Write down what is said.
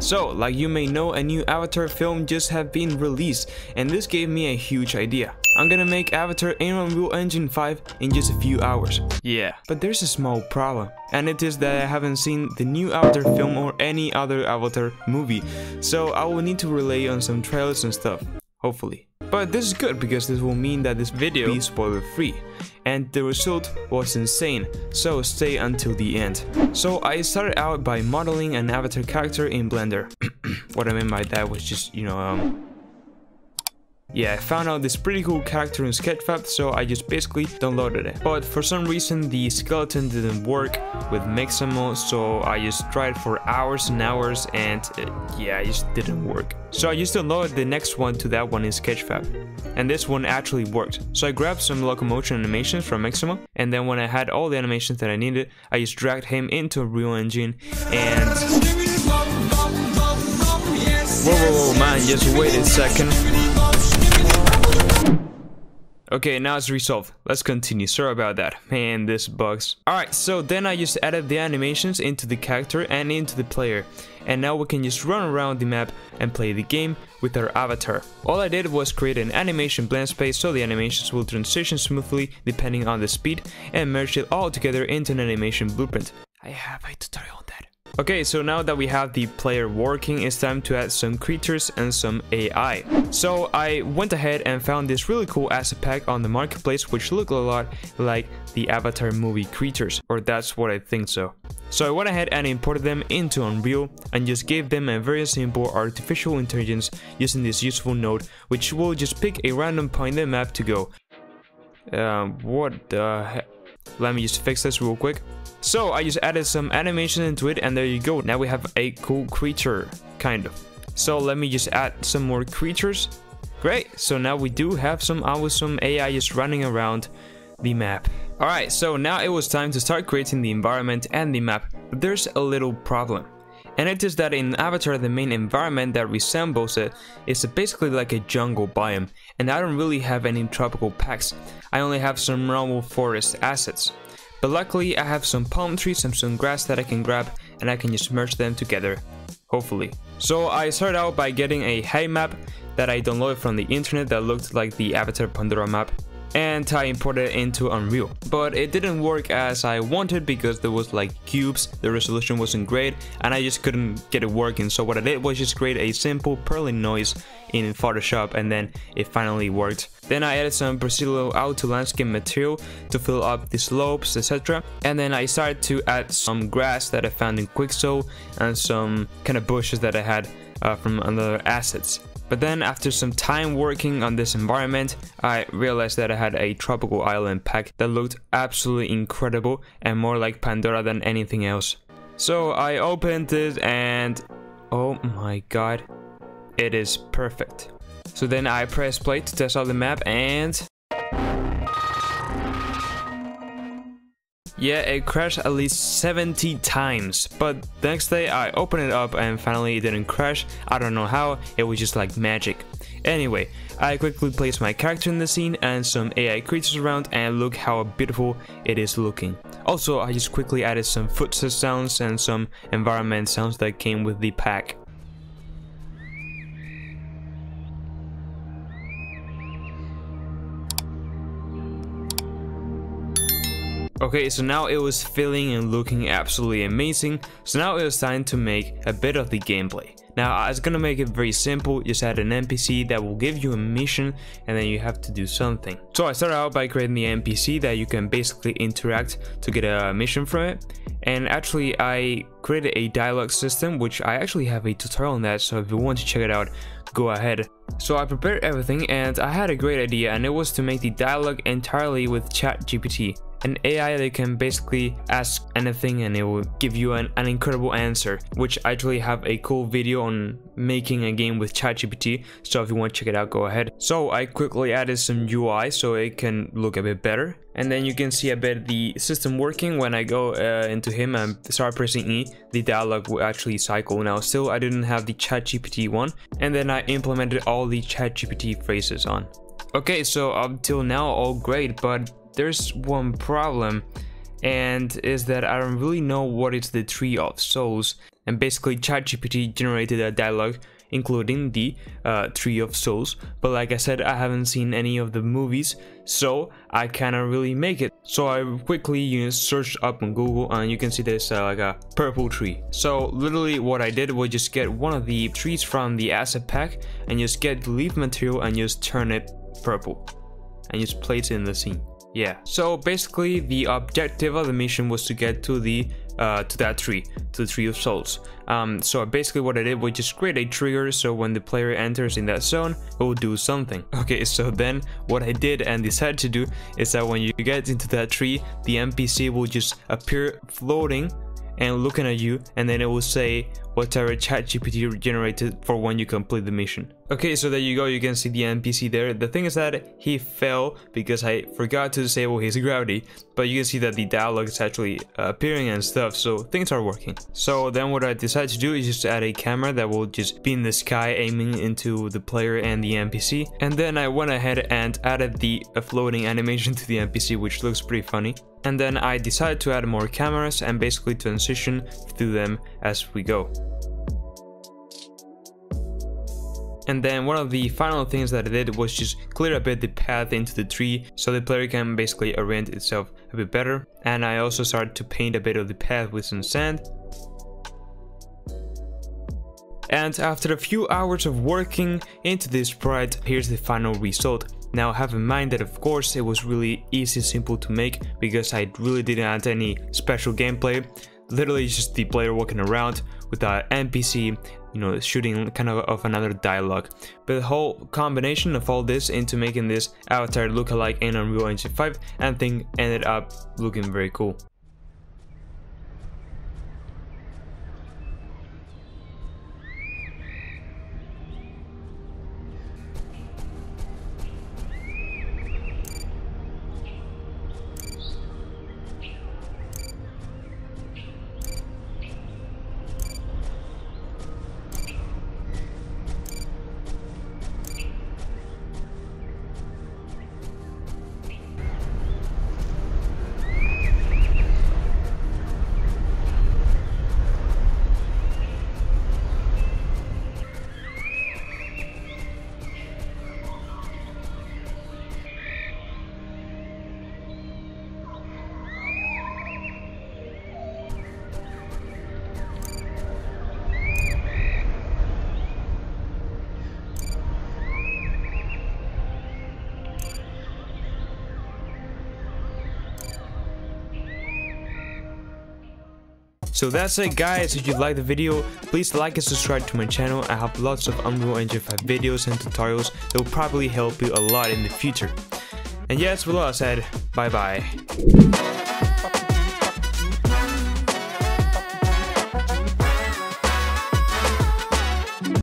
So, like you may know, a new Avatar film just have been released, and this gave me a huge idea. I'm gonna make Avatar in Unreal Engine 5 in just a few hours. Yeah, but there's a small problem, and it is that I haven't seen the new Avatar film or any other Avatar movie, so I will need to rely on some trailers and stuff, hopefully. But this is good because this will mean that this video will be spoiler free and the result was insane, so stay until the end. So I started out by modeling an avatar character in Blender. what I mean by that was just, you know, um, yeah, I found out this pretty cool character in Sketchfab, so I just basically downloaded it. But for some reason the skeleton didn't work with Mixamo, so I just tried for hours and hours and uh, yeah, it just didn't work. So I just downloaded the next one to that one in Sketchfab. And this one actually worked. So I grabbed some locomotion animations from Mixamo, and then when I had all the animations that I needed, I just dragged him into Unreal Engine and... Whoa, whoa, man, just wait a second. Okay, now it's resolved. Let's continue. Sorry about that. Man, this bugs. Alright, so then I just added the animations into the character and into the player. And now we can just run around the map and play the game with our avatar. All I did was create an animation blend space so the animations will transition smoothly depending on the speed and merge it all together into an animation blueprint. I have a tutorial. Okay, so now that we have the player working, it's time to add some creatures and some AI. So I went ahead and found this really cool asset pack on the marketplace which look a lot like the Avatar movie creatures, or that's what I think so. So I went ahead and imported them into Unreal and just gave them a very simple artificial intelligence using this useful node which will just pick a random point in the map to go. Um, what the heck? Let me just fix this real quick. So I just added some animation into it and there you go. Now we have a cool creature, kind of. So let me just add some more creatures. Great, so now we do have some awesome AI just running around the map. Alright, so now it was time to start creating the environment and the map, but there's a little problem. And it is that in Avatar the main environment that resembles it is basically like a jungle biome, and I don't really have any tropical packs, I only have some normal forest assets. But luckily I have some palm trees and some grass that I can grab and I can just merge them together, hopefully. So I started out by getting a height map that I downloaded from the internet that looked like the Avatar Pandora map and I imported it into Unreal. But it didn't work as I wanted because there was like cubes, the resolution wasn't great, and I just couldn't get it working. So what I did was just create a simple Perlin noise in Photoshop and then it finally worked. Then I added some Brazilo auto landscape material to fill up the slopes, etc. And then I started to add some grass that I found in Quixel and some kind of bushes that I had uh, from other assets. But then after some time working on this environment, I realized that I had a tropical island pack that looked absolutely incredible and more like Pandora than anything else. So I opened it and oh my god, it is perfect. So then I press play to test out the map and Yeah, it crashed at least 70 times, but the next day I opened it up and finally it didn't crash. I don't know how, it was just like magic. Anyway, I quickly placed my character in the scene and some AI creatures around and look how beautiful it is looking. Also, I just quickly added some footstep sounds and some environment sounds that came with the pack. Okay, so now it was feeling and looking absolutely amazing, so now it was time to make a bit of the gameplay. Now uh, I was gonna make it very simple, just add an NPC that will give you a mission and then you have to do something. So I started out by creating the NPC that you can basically interact to get a mission from it. And actually I created a dialogue system which I actually have a tutorial on that so if you want to check it out go ahead. So I prepared everything and I had a great idea and it was to make the dialogue entirely with ChatGPT an AI that can basically ask anything and it will give you an, an incredible answer, which I actually have a cool video on making a game with ChatGPT, so if you want to check it out, go ahead. So I quickly added some UI so it can look a bit better. And then you can see a bit the system working when I go uh, into him and start pressing E, the dialog will actually cycle. Now still I didn't have the ChatGPT one, and then I implemented all the ChatGPT phrases on. Okay, so up till now all great, but there's one problem and is that I don't really know what is the tree of souls and basically ChatGPT generated a dialogue including the uh, Tree of Souls. But like I said, I haven't seen any of the movies, so I cannot really make it. So I quickly you know, searched up on Google and you can see there's uh, like a purple tree. So literally what I did was just get one of the trees from the asset pack and just get the leaf material and just turn it purple and just place it in the scene. Yeah, so basically the objective of the mission was to get to the uh, to that tree, to the tree of souls. Um, so basically what I did was just create a trigger so when the player enters in that zone, it will do something. Okay, so then what I did and decided to do is that when you get into that tree, the NPC will just appear floating and looking at you and then it will say whatever ChatGPT generated for when you complete the mission. Okay, so there you go, you can see the NPC there. The thing is that he fell because I forgot to disable his gravity, but you can see that the dialogue is actually uh, appearing and stuff, so things are working. So then what I decided to do is just add a camera that will just be in the sky aiming into the player and the NPC. And then I went ahead and added the uh, floating animation to the NPC, which looks pretty funny. And then I decided to add more cameras and basically transition through them as we go. And then one of the final things that I did was just clear a bit the path into the tree so the player can basically orient itself a bit better. And I also started to paint a bit of the path with some sand. And after a few hours of working into this sprite, here's the final result. Now have in mind that of course it was really easy and simple to make because I really didn't add any special gameplay literally just the player walking around with an NPC, you know, shooting kind of of another dialogue. But the whole combination of all this into making this avatar look alike in Unreal Engine 5 and thing ended up looking very cool. So that's it guys, if you liked the video, please like and subscribe to my channel. I have lots of Unreal Engine 5 videos and tutorials that will probably help you a lot in the future. And yes, with all that said, bye bye.